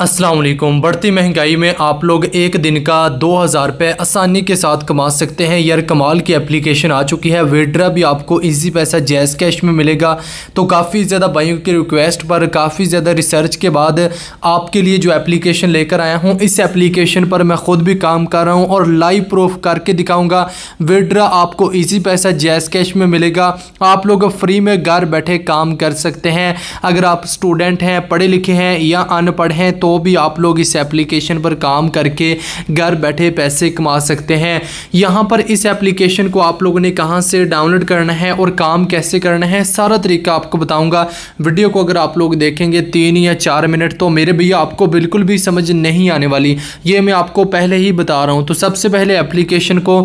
अस्सलाम वालेकुम बढ़ती महँगाई में आप लोग एक दिन का दो हज़ार रुपये आसानी के साथ कमा सकते हैं। यार, कमाल की एप्लीकेशन आ चुकी है। वेड्रा भी आपको इजी पैसा जैज़ कैश में मिलेगा। तो काफ़ी ज़्यादा भाइयों की रिक्वेस्ट पर, काफ़ी ज़्यादा रिसर्च के बाद आपके लिए जो एप्लीकेशन लेकर आया हूँ, इस एप्लीकेशन पर मैं ख़ुद भी काम कर रहा हूँ और लाइव प्रूफ करके दिखाऊँगा। वेड्रा आपको ईजी पैसा जैज़ कैश में मिलेगा। आप लोग फ्री में घर बैठे काम कर सकते हैं। अगर आप स्टूडेंट हैं, पढ़े लिखे हैं या अनपढ़ हैं तो तो भी आप लोग इस एप्लीकेशन पर काम करके घर बैठे पैसे कमा सकते हैं। यहाँ पर इस एप्लीकेशन को आप लोगों ने कहाँ से डाउनलोड करना है और काम कैसे करना है, सारा तरीका आपको बताऊँगा। वीडियो को अगर आप लोग देखेंगे तीन या चार मिनट तो मेरे भैया आपको बिल्कुल भी समझ नहीं आने वाली। ये मैं आपको पहले ही बता रहा हूँ। तो सबसे पहले एप्लीकेशन को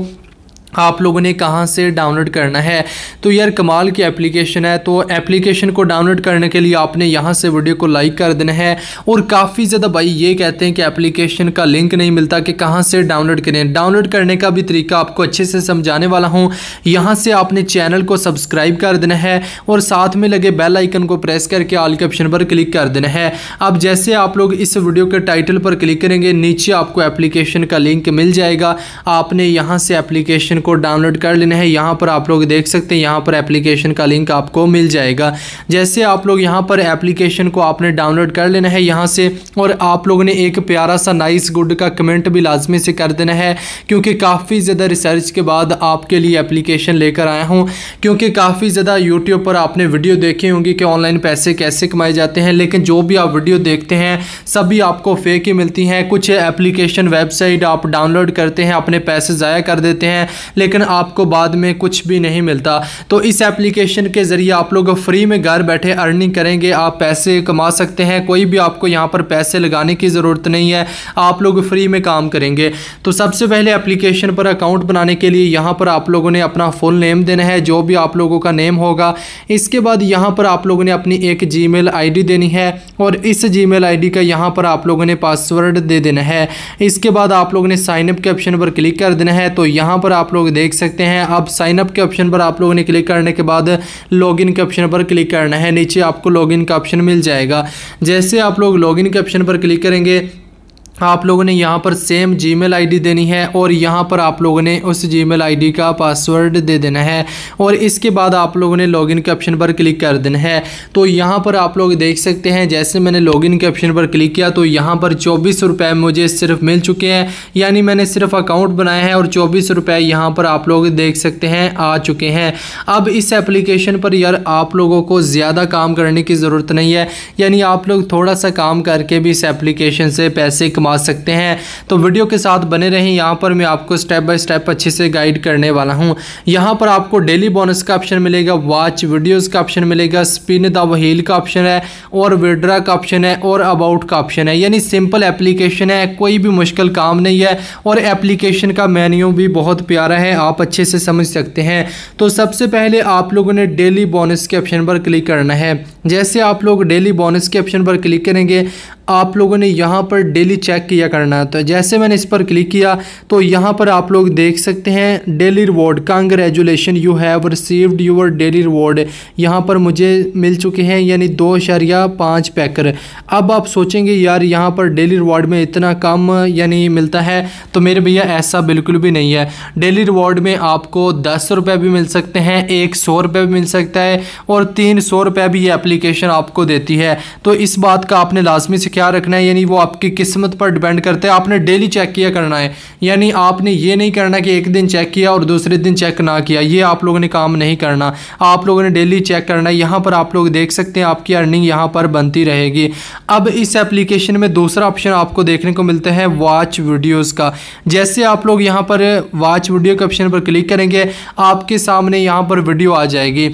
आप लोगों ने कहाँ से डाउनलोड करना है? तो यार, कमाल की एप्लीकेशन है। तो एप्लीकेशन को डाउनलोड करने के लिए आपने यहाँ से वीडियो को लाइक कर देना है। और काफ़ी ज़्यादा भाई, ये कहते हैं कि एप्लीकेशन का लिंक नहीं मिलता कि कहाँ से डाउनलोड करें। डाउनलोड करने का भी तरीका आपको अच्छे से समझाने वाला हूँ। यहाँ से आपने चैनल को सब्सक्राइब कर देना है और साथ में लगे बेल आइकन को प्रेस करके ऑल के ऑप्शन पर क्लिक कर देना है। अब जैसे आप लोग इस वीडियो के टाइटल पर क्लिक करेंगे, नीचे आपको एप्लीकेशन का लिंक मिल जाएगा। आपने यहाँ से एप्लीकेशन को डाउनलोड कर लेना है। यहाँ पर आप लोग देख सकते हैं, यहाँ पर एप्लीकेशन का लिंक आपको मिल जाएगा। जैसे आप लोग यहाँ पर एप्लीकेशन को आपने डाउनलोड कर लेना है यहाँ से, और आप लोगों ने एक प्यारा सा नाइस गुड का कमेंट भी लाजमी से कर देना है, क्योंकि काफ़ी ज़्यादा रिसर्च के बाद आपके लिए एप्लीकेशन लेकर आया हूँ। क्योंकि काफ़ी ज़्यादा यूट्यूब पर आपने वीडियो देखी होंगी कि ऑनलाइन पैसे कैसे कमाए जाते हैं, लेकिन जो भी आप वीडियो देखते हैं, सभी आपको फेक ही मिलती हैं। कुछ एप्लीकेशन वेबसाइट आप डाउनलोड करते हैं, अपने पैसे ज़ाया कर देते हैं। लेकिन आपको बाद में कुछ भी नहीं मिलता। तो इस एप्लीकेशन के ज़रिए आप लोग फ्री में घर बैठे अर्निंग करेंगे। आप पैसे कमा सकते हैं। कोई भी आपको यहाँ पर पैसे लगाने की ज़रूरत नहीं है। आप लोग फ्री में काम करेंगे। तो सबसे पहले एप्लीकेशन पर अकाउंट बनाने के लिए यहाँ पर आप लोगों ने अपना फुल नेम देना है। जो भी आप लोगों का नेम होगा। इसके बाद यहाँ पर आप लोगों ने अपनी एक जी मेल देनी है और इस जी मेल का यहाँ पर आप लोगों ने पासवर्ड दे देना है। इसके बाद आप लोगों ने साइनअप के ऑप्शन पर क्लिक कर देना है। तो यहाँ पर आप लोग देख सकते हैं। अब साइनअप के ऑप्शन पर आप लोगों ने क्लिक करने के बाद लॉगिन के ऑप्शन पर क्लिक करना है। नीचे आपको लॉगिन का ऑप्शन मिल जाएगा। जैसे आप लोग लॉगिन के ऑप्शन पर क्लिक करेंगे आप लोगों ने यहाँ पर सेम जीमेल आईडी देनी है और यहाँ पर आप लोगों ने उस जीमेल आईडी का पासवर्ड दे देना है और इसके बाद आप लोगों ने लॉगिन के ऑप्शन पर क्लिक कर देना है। तो यहाँ पर आप लोग देख सकते हैं, जैसे मैंने लॉगिन के ऑप्शन पर क्लिक किया तो यहाँ पर चौबीस रुपये मुझे सिर्फ़ मिल चुके हैं। यानी मैंने सिर्फ़ अकाउंट बनाया है और चौबीस रुपये यहाँ पर आप लोग देख सकते हैं, आ चुके हैं। अब इस एप्लीकेशन पर यार आप लोगों को ज़्यादा काम करने की ज़रूरत नहीं है। यानी आप लोग थोड़ा सा काम करके भी इस एप्लीकेशन से पैसे कमा सकते हैं। तो वीडियो के साथ बने रहें। यहाँ पर मैं आपको स्टेप बाय स्टेप अच्छे से गाइड करने वाला हूँ। यहाँ पर आपको डेली बोनस का ऑप्शन मिलेगा वॉच वीडियोज़ का ऑप्शन मिलेगा स्पिन द वहील का ऑप्शन है और विड्रा का ऑप्शन है और अबाउट का ऑप्शन है। यानी सिंपल एप्लीकेशन है, कोई भी मुश्किल काम नहीं है और एप्लीकेशन का मेन्यू भी बहुत प्यारा है, आप अच्छे से समझ सकते हैं। तो सबसे पहले आप लोगों ने डेली बोनस के ऑप्शन पर क्लिक करना है। जैसे आप लोग डेली बोनस के ऑप्शन पर क्लिक करेंगे आप लोगों ने यहाँ पर डेली चेक किया करना है। तो जैसे मैंने इस पर क्लिक किया तो यहाँ पर आप लोग देख सकते हैं daily reward congratulation you have received your daily reward यहाँ पर मुझे मिल चुके हैं, यानी दो शरिया, पाँच पैकर अब आप सोचेंगे, यार यहाँ पर डेली रिवॉर्ड में इतना कम, यानी मिलता है तो मेरे भैया ऐसा बिल्कुल भी नहीं है। डेली रिवॉर्ड में आपको दस रुपये भी मिल सकते हैं, एक सौ रुपये भी मिल सकता है, और तीन सौ रुपये भी ये एप्लीकेशन आपको देती है। तो इस बात का आपने लाजमी से क्या रखना है? यानी वो आपकी किस्मत पर डिपेंड करता है। आपने डेली चेक किया करना है। यानी आपने ये नहीं करना कि एक दिन चेक किया और दूसरे दिन चेक ना किया। ये आप लोगों ने काम नहीं करना। आप लोगों ने डेली चेक करना है। यहाँ पर आप लोग देख सकते हैं आपकी अर्निंग यहाँ पर बनती रहेगी। अब इस एप्लीकेशन में दूसरा ऑप्शन आपको देखने को मिलता है वॉच वीडियोज़ का। जैसे आप लोग यहाँ पर वॉच वीडियो के ऑप्शन पर क्लिक करेंगे, आपके सामने यहाँ पर वीडियो आ जाएगी।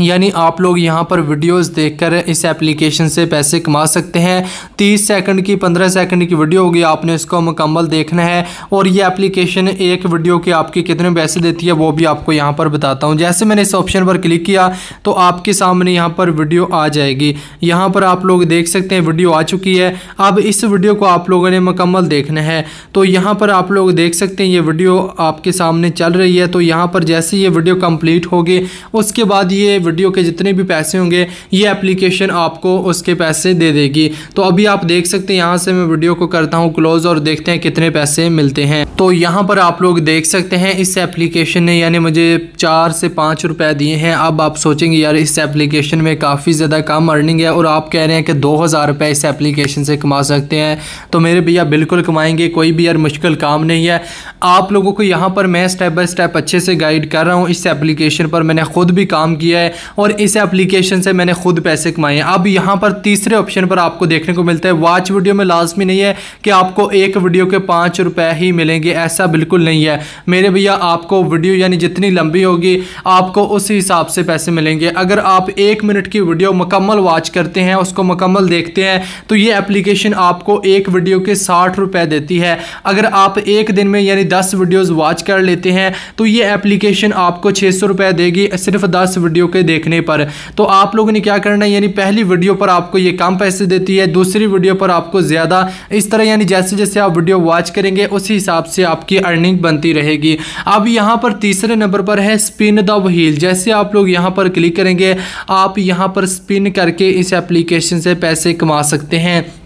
यानी आप लोग यहाँ पर वीडियोस देखकर इस एप्लीकेशन से पैसे कमा सकते हैं। तीस सेकंड की, पंद्रह सेकंड की वीडियो होगी, आपने इसको मुकम्मल देखना है। और ये एप्लीकेशन एक वीडियो के आपके कितने पैसे देती है, वो भी आपको यहाँ पर बताता हूँ। जैसे मैंने इस ऑप्शन पर क्लिक किया तो आपके सामने यहाँ पर वीडियो आ जाएगी। यहाँ पर आप लोग देख सकते हैं वीडियो आ चुकी है। अब इस वीडियो को आप लोगों ने मुकम्मल देखना है। तो यहाँ पर आप लोग देख सकते हैं, ये वीडियो आपके सामने चल रही है। तो यहाँ पर जैसे ये वीडियो कंप्लीट होगी, उसके बाद ये वीडियो के जितने भी पैसे होंगे, ये एप्लीकेशन आपको उसके पैसे दे देगी। तो अभी आप देख सकते हैं, यहाँ से मैं वीडियो को करता हूँ क्लोज और देखते हैं कितने पैसे मिलते हैं। तो यहाँ पर आप लोग देख सकते हैं, इस एप्लीकेशन ने यानी मुझे चार से पाँच रुपए दिए हैं। अब आप सोचेंगे, यार, इस एप्लीकेशन में काफ़ी ज़्यादा कम अर्निंग है और आप कह रहे हैं कि दो हज़ार रुपये इस एप्लीकेशन से कमा सकते हैं। तो मेरे भैया बिल्कुल कमाएँगे, कोई भी यार मुश्किल काम नहीं है। आप लोगों को यहाँ पर मैं स्टेप बाय स्टेप अच्छे से गाइड कर रहा हूँ। इस एप्लीकेशन पर मैंने खुद भी काम किया है। और इस एप्लीकेशन से मैंने खुद पैसे कमाए हैं। अब यहाँ पर तीसरे ऑप्शन पर आपको देखने को मिलता है वॉच वीडियो में लाजमी नहीं है कि आपको एक वीडियो के पाँच रुपये ही मिलेंगे, ऐसा बिल्कुल नहीं है। मेरे भैया, आपको वीडियो यानी जितनी लंबी होगी, आपको उस हिसाब से पैसे मिलेंगे। अगर आप एक मिनट की वीडियो मुकम्मल वॉच करते हैं, उसको मुकम्मल देखते हैं तो ये एप्लीकेशन आपको एक वीडियो के साठ रुपये देती है। अगर आप एक दिन में यानी दस वीडियोज़ वॉच कर लेते हैं तो ये एप्लीकेशन आपको छः सौ रुपये देगी, सिर्फ़ दस वीडियो के देखने पर। तो आप लोगों ने क्या करना है? यानी पहली वीडियो पर आपको ये कम पैसे देती है, दूसरी वीडियो पर आपको ज़्यादा। इस तरह यानी जैसे जैसे आप वीडियो वॉच करेंगे, उसी हिसाब से आपकी अर्निंग बनती रहेगी। अब यहाँ पर तीसरे नंबर पर है स्पिन द व्हील जैसे आप लोग यहाँ पर क्लिक करेंगे, आप यहाँ पर स्पिन करके इस एप्लीकेशन से पैसे कमा सकते हैं।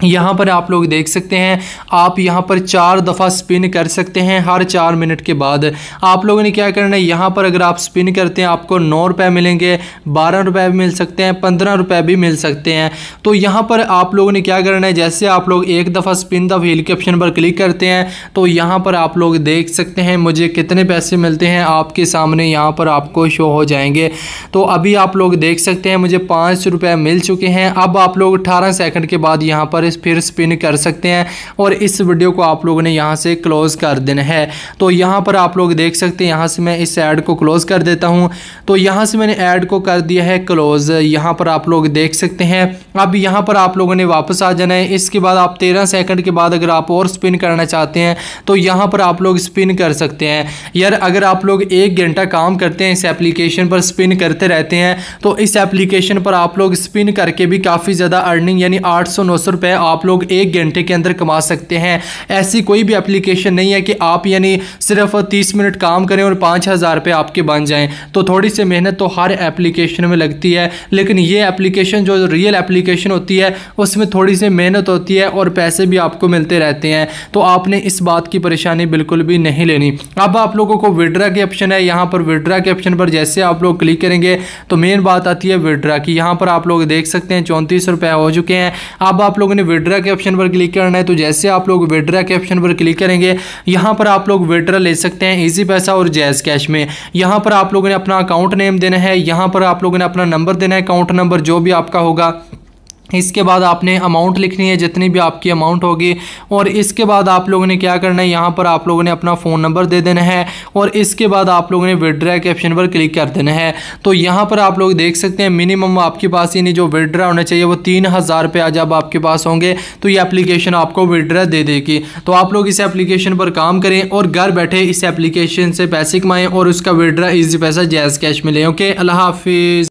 यहाँ पर आप लोग देख सकते हैं, आप यहाँ पर चार दफ़ा स्पिन कर सकते हैं हर चार मिनट के बाद। आप लोगों ने क्या करना है, यहाँ पर अगर आप स्पिन करते हैं, आपको नौ रुपये मिलेंगे, बारह रुपये भी मिल सकते हैं, पंद्रह रुपये भी मिल सकते हैं। तो यहाँ पर आप लोगों ने क्या करना है, जैसे आप लोग एक दफ़ा स्पिन द व्हील के ऑप्शन पर क्लिक करते हैं तो यहाँ पर आप लोग देख सकते हैं, मुझे कितने पैसे मिलते हैं आपके सामने, यहाँ पर आपको शो हो जाएँगे। तो अभी आप लोग देख सकते हैं, मुझे पाँच मिल चुके हैं। अब आप लोग अठारह सेकंड के बाद यहाँ पर फिर स्पिन कर सकते हैं और इस वीडियो को आप लोगों ने यहाँ से क्लोज़ कर देना है। तो यहाँ पर आप लोग देख सकते हैं, यहाँ से मैं इस ऐड को क्लोज़ कर देता हूँ। तो यहाँ से मैंने ऐड को कर दिया है क्लोज़ यहाँ पर आप लोग देख सकते हैं। अब यहाँ पर आप लोगों ने वापस आ जाना है। इसके बाद आप तेरह सेकंड के बाद अगर आप और स्पिन करना चाहते हैं तो यहाँ पर आप लोग स्पिन कर सकते हैं। यार, अगर आप लोग एक घंटा काम करते हैं, इस एप्लीकेशन पर स्पिन करते रहते हैं तो इस एप्लीकेशन पर आप लोग स्पिन करके भी काफ़ी ज़्यादा अर्निंग यानी आठ सौ नौ सौ आप लोग एक घंटे के अंदर कमा सकते हैं। ऐसी कोई भी एप्लीकेशन नहीं है कि आप यानी सिर्फ़ तीस मिनट काम करें और पाँच हज़ार रुपये आपके बन जाएँ। तो थोड़ी सी मेहनत तो हर एप्लीकेशन में लगती है, लेकिन ये एप्लीकेशन जो रियल एप्लीकेशन होती है, उसमें थोड़ी सी मेहनत होती है और पैसे भी आपको मिलते रहते हैं। तो आपने इस बात की परेशानी बिल्कुल भी नहीं लेनी। अब आप लोगों को विड्रा के ऑप्शन है। यहाँ पर विड्रा के ऑप्शन पर जैसे आप लोग क्लिक करेंगे तो मेन बात आती है विड्रा की। यहाँ पर आप लोग देख सकते हैं, चौंतीस रुपये हो चुके हैं। अब आप लोगों ने विड्रा के ऑप्शन पर क्लिक करना है तो जैसे आप लोग विड्रा के ऑप्शन पर क्लिक करेंगे, यहाँ पर आप लोग विड्रा ले सकते हैं इजी पैसा और जैस कैश में। यहाँ पर आप लोगों ने अपना अकाउंट नेम देना है, यहाँ पर आप लोगों ने अपना नंबर देना है अकाउंट नंबर जो भी आपका होगा। इसके बाद आपने अमाउंट लिखनी है, जितनी भी आपकी अमाउंट होगी, और इसके बाद आप लोगों ने क्या करना है, यहाँ पर आप लोगों ने अपना फ़ोन नंबर दे देना है, और इसके बाद आप लोगों ने विड्रा के ऑप्शन पर क्लिक कर देना है। तो यहाँ पर आप लोग देख सकते हैं मिनिमम आपके पास यानी जो विड्रा होना चाहिए, वो तीन हज़ार रुपया जब आपके पास होंगे तो ये एप्लीकेशन आपको विड्रा दे देगी। तो आप लोग इस एप्लीकेशन पर काम करें और घर बैठे इस एप्लीकेशन से पैसे कमाएँ और उसका विड्रा ईजी पैसा जैज़ कैश मिले ओके अल्लाह हाफिज़।